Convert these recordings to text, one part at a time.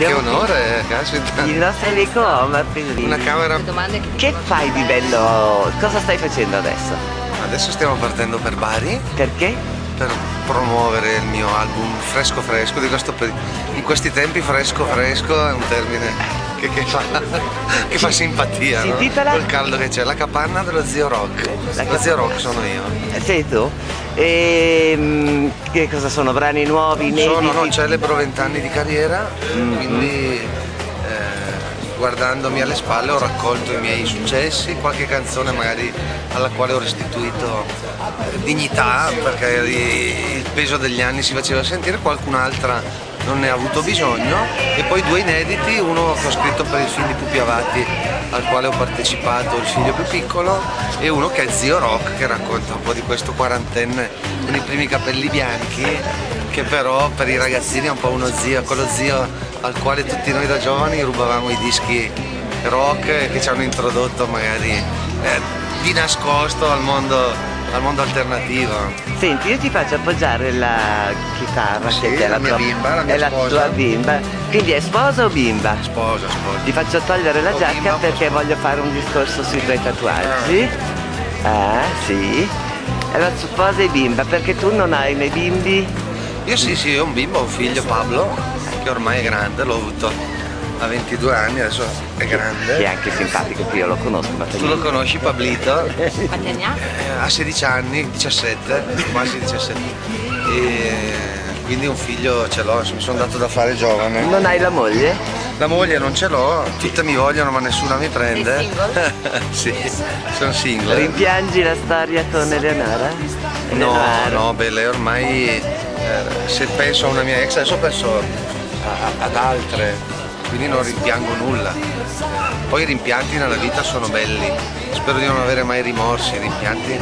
Che onore, caspita. Il nostro amico Omar Pedrini. Una camera. domande che Che fai di bello? Cosa stai facendo adesso? Adesso stiamo partendo per Bari Perché? per promuovere il mio album fresco fresco di questo periodo. In questi tempi fresco fresco è un termine che, che fa, che fa simpatia, Si no? intitola? Col caldo che c'è, la capanna dello zio Rock. La Lo zio. Rock sono io. Sei tu? E che cosa sono? Brani nuovi, inediti? Sono, no, celebro vent'anni di carriera, quindi eh, guardandomi alle spalle ho raccolto i miei successi, qualche canzone magari alla quale ho restituito eh, dignità perché il peso degli anni si faceva sentire, qualcun'altra non ne ha avuto bisogno. E poi due inediti, uno che ho scritto per il film di Pupi Avati al quale ho partecipato, il figlio più piccolo, e uno che è Zio Rock che racconta un po' di questo quarantenne con i primi capelli bianchi che però per i ragazzini è un po' uno zio, quello zio al quale tutti noi da giovani rubavamo i dischi rock che ci hanno introdotto magari eh, di nascosto al mondo, al mondo alternativo. Senti, io ti faccio appoggiare la chitarra Sì, che è la la, mia tua, bimba, la mia è la tua bimba. Quindi è sposa o bimba? Sposa, sposa. Ti faccio togliere la O giacca bimba perché sposa. voglio fare un discorso sui tuoi tatuaggi. Ah, sì. Allora sposa e bimba, perché tu non hai né bimbi? Io sì, sì, ho un bimbo, ho un figlio Pablo, che ormai è grande, l'ho avuto a 22 anni, adesso è grande. Che è anche simpatico, io lo conosco, ma Tu lo conosci Pablito? quanti anni ha? Eh, ha 16 anni, 17, quasi 17. E quindi un figlio ce l'ho, mi sono dato da fare giovane. Non hai la moglie? La moglie non ce l'ho, tutte mi vogliono ma nessuna mi prende. Sei single? sì, sono single. Rimpiangi la storia con Eleonora? No, Eleonora? no, beh, lei ormai eh, se penso a una mia ex, adesso penso a- a- ad altre, quindi non rimpiango nulla. Poi i rimpianti nella vita sono belli, spero di non avere mai rimorsi, i rimpianti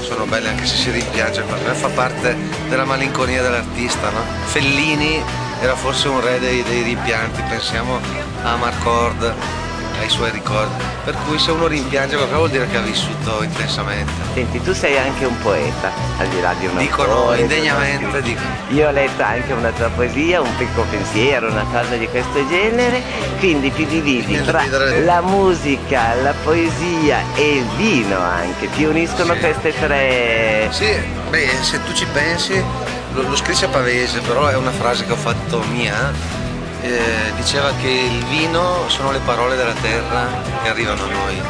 sono belli anche se si rimpiange, me fa parte della malinconia dell'artista, no? Fellini era forse un re dei, dei rimpianti, pensiamo a Marcord, ai suoi ricordi, per cui se uno rimpiange qualcosa vuol dire che ha vissuto intensamente. Senti, tu sei anche un poeta, al di là di un Dicono indegnamente, dicono. Io ho letto anche una tua poesia, un piccolo pensiero, una cosa di questo genere, quindi ti dividi tra la musica, la poesia e il vino anche, ti uniscono Sì. queste tre... Sì, beh, se tu ci pensi, lo, lo scrissi a Pavese, però è una frase che ho fatto mia. Eh, diceva che il vino sono le parole della terra che arrivano a noi.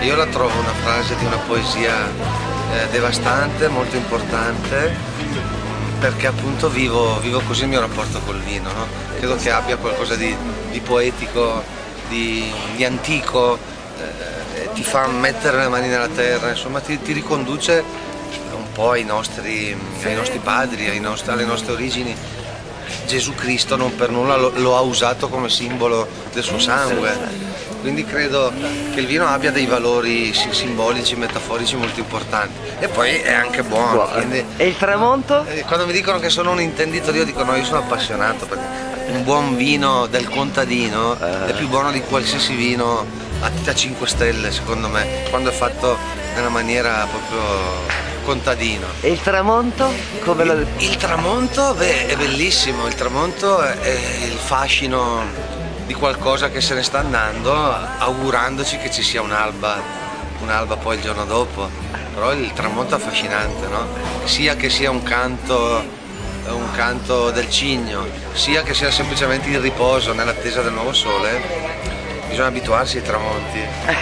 Io la trovo una frase di una poesia eh, devastante, molto importante, perché appunto vivo, vivo così il mio rapporto col vino. no? Credo che abbia qualcosa di, di poetico, di, di antico, eh, ti fa mettere le mani nella terra, insomma ti, ti riconduce un po' ai nostri, ai nostri padri, ai nostri- alle nostre origini. Gesù Cristo non per nulla lo, lo ha usato come simbolo del suo sangue. Quindi credo che il vino abbia dei valori si- simbolici, metaforici molto importanti. E poi è anche buono. Quindi- E il tramonto? eh, quando mi dicono che sono un intenditore io dico no, io sono appassionato perché un buon vino del contadino è più buono di qualsiasi vino a, a 5 stelle secondo me, quando è fatto nella maniera proprio contadino. E il tramonto? Come lo... Il tramonto beh, è bellissimo, il tramonto è, è il fascino di qualcosa che se ne sta andando, augurandoci che ci sia un'alba, un'alba poi il giorno dopo. Però il tramonto è affascinante, no? Sia che sia un canto, un canto del cigno, sia che sia semplicemente il riposo nell'attesa del nuovo sole, bisogna abituarsi ai tramonti.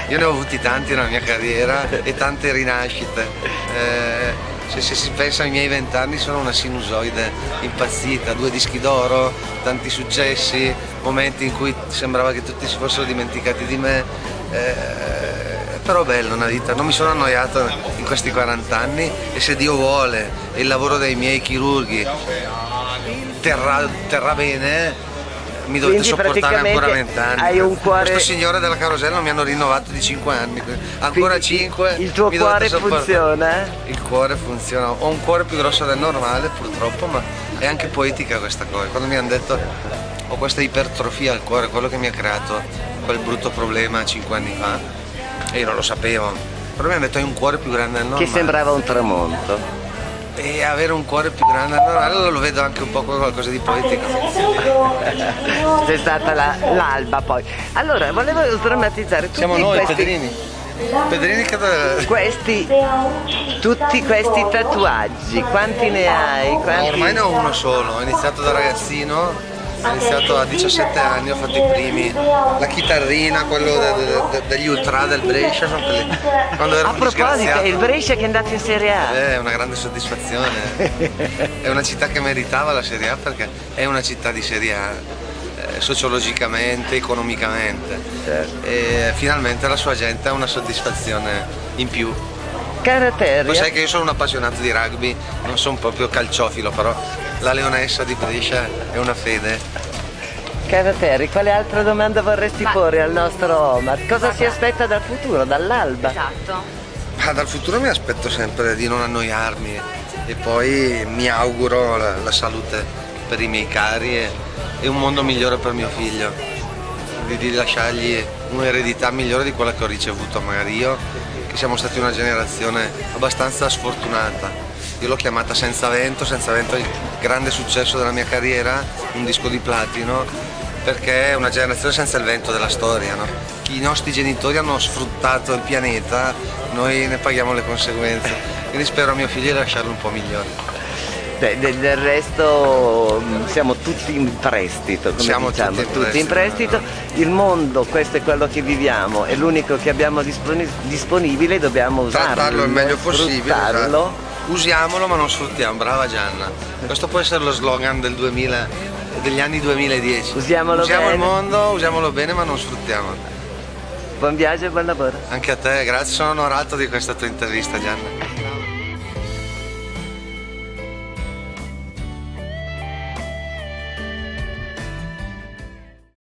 Io ne ho avuti tanti nella mia carriera e tante rinascite. Eh, se, se si pensa ai miei vent'anni sono una sinusoide impazzita, due dischi d'oro, tanti successi, momenti in cui sembrava che tutti si fossero dimenticati di me. Eh, però bello una vita, non mi sono annoiato in questi 40 anni e se Dio vuole e il lavoro dei miei chirurghi terrà, terrà bene, mi dovete Quindi sopportare ancora praticamente 20 anni. hai un cuore- Questo signore della carosella mi hanno rinnovato di 5 anni, ancora Quindi 5. Il tuo cuore funziona? Il cuore funziona, ho un cuore più grosso del normale purtroppo, ma è anche poetica questa cosa. Quando mi hanno detto ho questa ipertrofia al cuore, quello che mi ha creato quel brutto problema 5 anni fa, e io non lo sapevo, però mi hanno detto hai un cuore più grande del normale. Che sembrava un tramonto. E avere un cuore più grande, allora lo vedo anche un po' come qualcosa di poetico. C'è stata la- l'alba poi. Allora, volevo sdrammatizzare tutti Siamo noi, questi, Pedrini. Pedrini che questi tutti questi tatuaggi, quanti ne hai? Quanti... Ormai ne ho uno solo, ho iniziato da ragazzino, ho iniziato a 17 anni, ho fatto i primi, la chitarrina, quello de- de- de- degli ultra del Brescia, sono quelli. Quando ero A proposito, è il Brescia che è andato in Serie A. Eh, È una grande soddisfazione, è una città che meritava la Serie A perché è una città di Serie A, eh, sociologicamente, economicamente. Certo. E finalmente la sua gente ha una soddisfazione in più. Cara Lo Terry, sai che io sono un appassionato di rugby, non sono proprio calciofilo, però la leonessa di Brescia è una fede. cara Terry, quale altra domanda vorresti Ma- porre al nostro Omar? Cosa si Guarda. aspetta dal futuro, dall'alba? Esatto. Ma dal futuro mi aspetto sempre di non annoiarmi e poi mi auguro la, la salute per i miei cari e, e un mondo migliore per mio figlio, di, di lasciargli un'eredità migliore di quella che ho ricevuto magari io, che siamo stati una generazione abbastanza sfortunata. Io l'ho chiamata Senza Vento, Senza Vento è il grande successo della mia carriera, un disco di platino, perché è una generazione senza il vento della storia. no? I nostri genitori hanno sfruttato il pianeta, noi ne paghiamo le conseguenze. Quindi spero a mio figlio di lasciarlo un po' migliore. De- de- del resto mh, siamo tutti in prestito, come Siamo diciamo, tutti in prestito. Il mondo, questo è quello che viviamo, è l'unico che abbiamo disponi- disponibile, dobbiamo usarlo. Trattarlo il meglio possibile. sfruttarlo. Usiamolo ma non sfruttiamo, brava Gianna. Questo può essere lo slogan del 2000, degli anni 2010. Usiamolo Usiamo il bene. mondo, usiamolo bene ma non sfruttiamolo. Buon viaggio e buon lavoro. Anche a te, grazie, sono onorato di questa tua intervista Gianna.